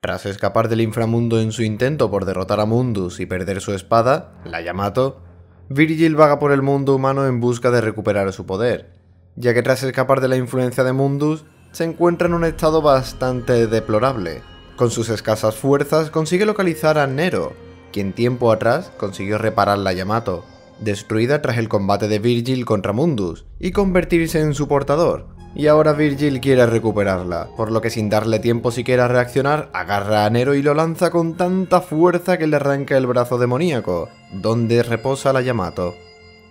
Tras escapar del inframundo en su intento por derrotar a Mundus y perder su espada, la Yamato, Virgil vaga por el mundo humano en busca de recuperar su poder, ya que tras escapar de la influencia de Mundus, se encuentra en un estado bastante deplorable. Con sus escasas fuerzas consigue localizar a Nero, quien tiempo atrás consiguió reparar la Yamato, destruida tras el combate de Virgil contra Mundus, y convertirse en su portador, y ahora Virgil quiere recuperarla, por lo que sin darle tiempo siquiera a reaccionar, agarra a Nero y lo lanza con tanta fuerza que le arranca el brazo demoníaco, donde reposa la Yamato.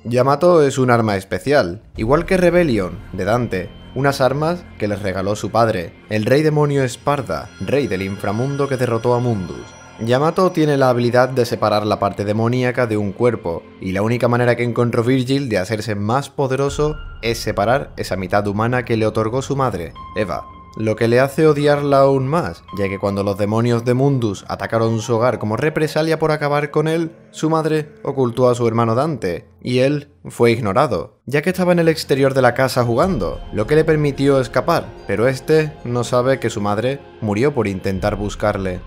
Yamato es un arma especial, igual que Rebellion, de Dante, unas armas que les regaló su padre, el rey demonio Esparda, rey del inframundo que derrotó a Mundus. Yamato tiene la habilidad de separar la parte demoníaca de un cuerpo, y la única manera que encontró Virgil de hacerse más poderoso es separar esa mitad humana que le otorgó su madre, Eva. Lo que le hace odiarla aún más, ya que cuando los demonios de Mundus atacaron su hogar como represalia por acabar con él, su madre ocultó a su hermano Dante, y él fue ignorado, ya que estaba en el exterior de la casa jugando, lo que le permitió escapar, pero este no sabe que su madre murió por intentar buscarle.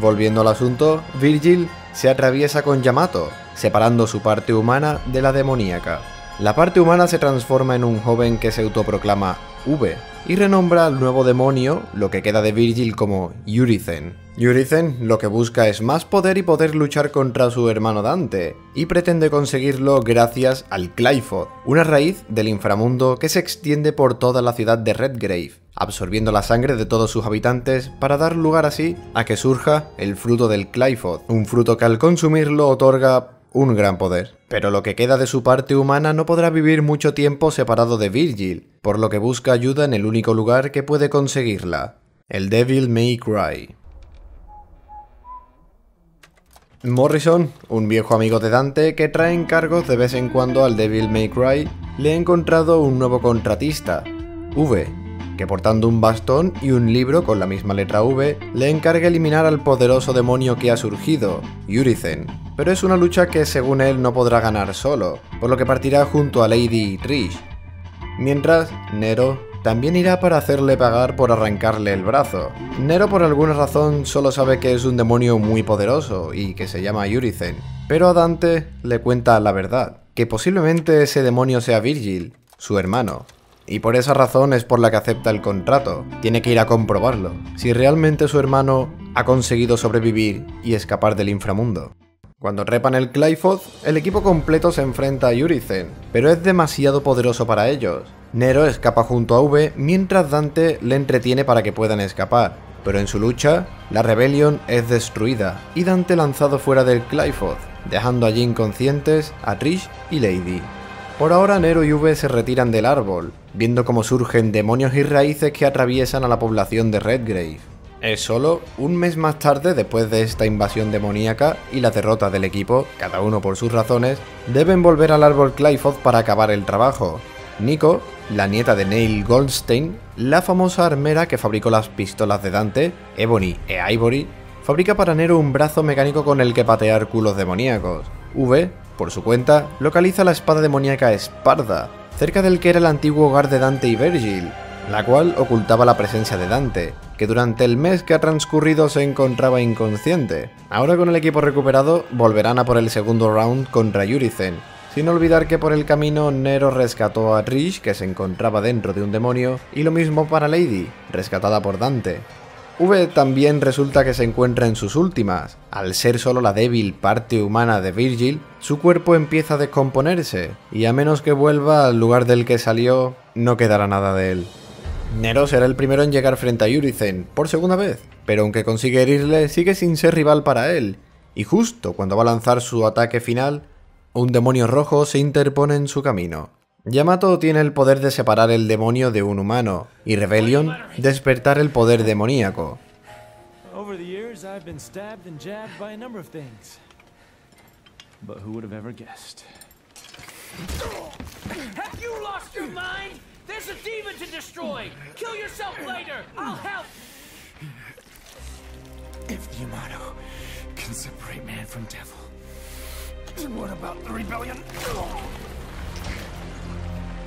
Volviendo al asunto, Virgil se atraviesa con Yamato, separando su parte humana de la demoníaca. La parte humana se transforma en un joven que se autoproclama V y renombra al nuevo demonio, lo que queda de Virgil como Yuricen. Yuricen lo que busca es más poder y poder luchar contra su hermano Dante, y pretende conseguirlo gracias al Clayfod, una raíz del inframundo que se extiende por toda la ciudad de Redgrave, absorbiendo la sangre de todos sus habitantes para dar lugar así a que surja el fruto del Clayfod, un fruto que al consumirlo otorga un gran poder. Pero lo que queda de su parte humana no podrá vivir mucho tiempo separado de Virgil, por lo que busca ayuda en el único lugar que puede conseguirla, el Devil May Cry. Morrison, un viejo amigo de Dante que trae encargos de vez en cuando al Devil May Cry, le ha encontrado un nuevo contratista, V, que portando un bastón y un libro con la misma letra V, le encarga eliminar al poderoso demonio que ha surgido, Yuricen. Pero es una lucha que según él no podrá ganar solo, por lo que partirá junto a Lady Trish. Mientras, Nero también irá para hacerle pagar por arrancarle el brazo. Nero por alguna razón solo sabe que es un demonio muy poderoso y que se llama Yuricen, pero a Dante le cuenta la verdad, que posiblemente ese demonio sea Virgil, su hermano, y por esa razón es por la que acepta el contrato. Tiene que ir a comprobarlo, si realmente su hermano ha conseguido sobrevivir y escapar del inframundo. Cuando repan el Clayfod, el equipo completo se enfrenta a Yuricen, pero es demasiado poderoso para ellos. Nero escapa junto a V mientras Dante le entretiene para que puedan escapar, pero en su lucha, la Rebellion es destruida y Dante lanzado fuera del Clayfod, dejando allí inconscientes a Trish y Lady. Por ahora Nero y V se retiran del árbol, viendo cómo surgen demonios y raíces que atraviesan a la población de Redgrave. Es solo un mes más tarde, después de esta invasión demoníaca y la derrota del equipo, cada uno por sus razones, deben volver al árbol Clayfod para acabar el trabajo. Nico, la nieta de Neil Goldstein, la famosa armera que fabricó las pistolas de Dante, Ebony e Ivory, fabrica para Nero un brazo mecánico con el que patear culos demoníacos. V, por su cuenta, localiza la espada demoníaca Esparda, cerca del que era el antiguo hogar de Dante y Virgil, la cual ocultaba la presencia de Dante, que durante el mes que ha transcurrido se encontraba inconsciente. Ahora con el equipo recuperado, volverán a por el segundo round contra Yuricen, sin olvidar que por el camino Nero rescató a Trish, que se encontraba dentro de un demonio, y lo mismo para Lady, rescatada por Dante. V también resulta que se encuentra en sus últimas. Al ser solo la débil parte humana de Virgil, su cuerpo empieza a descomponerse, y a menos que vuelva al lugar del que salió, no quedará nada de él. Nero será el primero en llegar frente a Yuricen, por segunda vez, pero aunque consigue herirle, sigue sin ser rival para él, y justo cuando va a lanzar su ataque final, un demonio rojo se interpone en su camino. Yamato tiene el poder de separar el demonio de un humano, y Rebellion despertar el poder demoníaco. If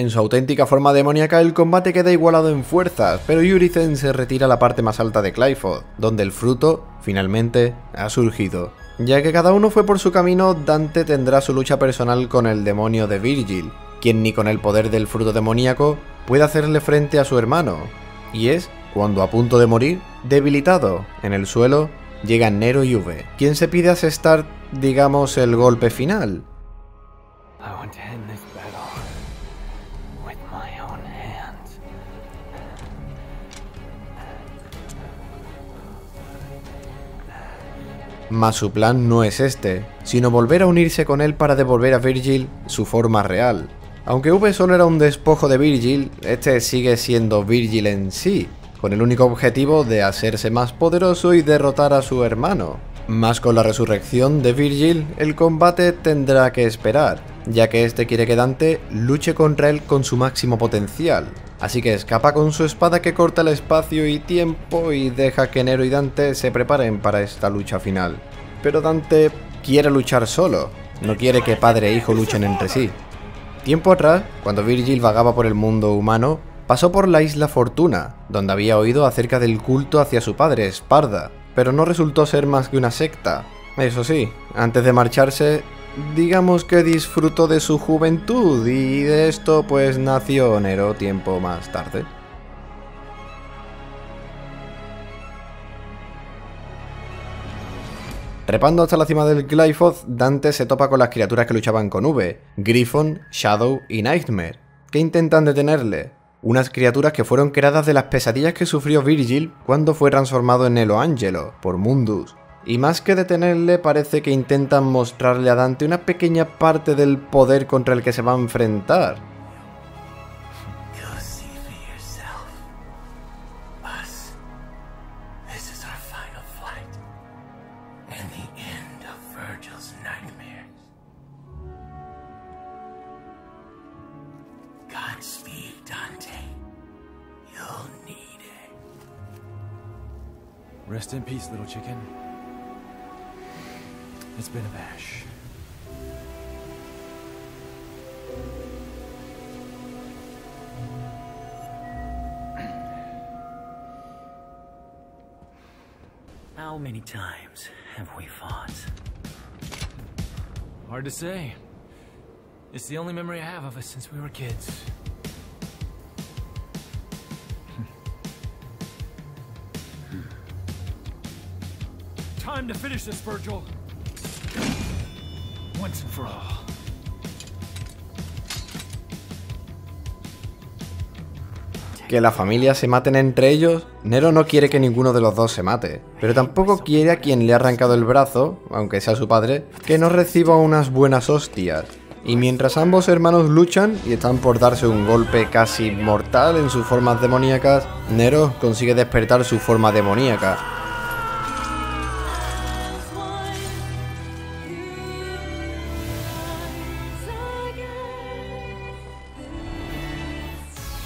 En su auténtica forma demoníaca, el combate queda igualado en fuerzas, pero Yurisen se retira a la parte más alta de Clyford, donde el fruto, finalmente, ha surgido. Ya que cada uno fue por su camino, Dante tendrá su lucha personal con el demonio de Virgil, quien ni con el poder del fruto demoníaco puede hacerle frente a su hermano. Y es cuando a punto de morir, debilitado en el suelo, llegan Nero y V, quien se pide asestar, digamos, el golpe final, Mas su plan no es este, sino volver a unirse con él para devolver a Virgil su forma real. Aunque V solo era un despojo de Virgil, este sigue siendo Virgil en sí, con el único objetivo de hacerse más poderoso y derrotar a su hermano. Más con la resurrección de Virgil, el combate tendrá que esperar, ya que este quiere que Dante luche contra él con su máximo potencial. Así que escapa con su espada que corta el espacio y tiempo y deja que Nero y Dante se preparen para esta lucha final. Pero Dante quiere luchar solo, no quiere que padre e hijo luchen entre sí. Tiempo atrás, cuando Virgil vagaba por el mundo humano, pasó por la isla Fortuna, donde había oído acerca del culto hacia su padre, Esparda, pero no resultó ser más que una secta. Eso sí, antes de marcharse, digamos que disfrutó de su juventud y de esto pues nació Nero tiempo más tarde. Trepando hasta la cima del Glyphoth, Dante se topa con las criaturas que luchaban con V, Griffon, Shadow y Nightmare, que intentan detenerle, unas criaturas que fueron creadas de las pesadillas que sufrió Virgil cuando fue transformado en Elo Angelo por Mundus. Y más que detenerle, parece que intentan mostrarle a Dante una pequeña parte del poder contra el que se va a enfrentar. Dante. You'll need it. Rest in peace, little chicken. It's been a bash. How many times have we fought? Hard to say. It's the only memory I have of us since we were kids. Que la familia se maten entre ellos, Nero no quiere que ninguno de los dos se mate, pero tampoco quiere a quien le ha arrancado el brazo, aunque sea su padre, que no reciba unas buenas hostias. Y mientras ambos hermanos luchan y están por darse un golpe casi mortal en sus formas demoníacas, Nero consigue despertar su forma demoníaca.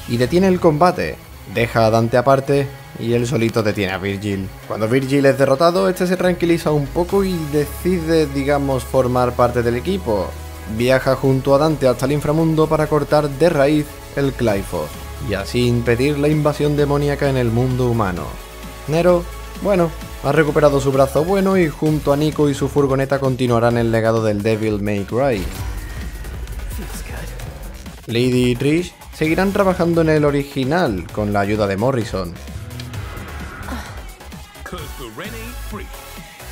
Y detiene el combate. Deja a Dante aparte y él solito detiene a Virgil. Cuando Virgil es derrotado, este se tranquiliza un poco y decide, digamos, formar parte del equipo. Viaja junto a Dante hasta el inframundo para cortar de raíz el Clyphos y así impedir la invasión demoníaca en el mundo humano. Nero, bueno, ha recuperado su brazo bueno y junto a Nico y su furgoneta continuarán el legado del Devil May Cry. Lady y Trish seguirán trabajando en el original con la ayuda de Morrison.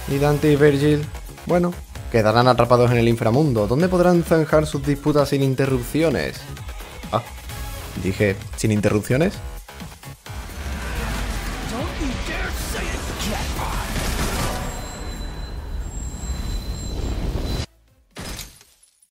Y Dante y Virgil, bueno, quedarán atrapados en el inframundo, donde podrán zanjar sus disputas sin interrupciones. Ah, dije, ¿sin interrupciones?